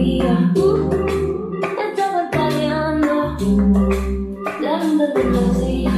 rompía. Estaba planeando, la los días.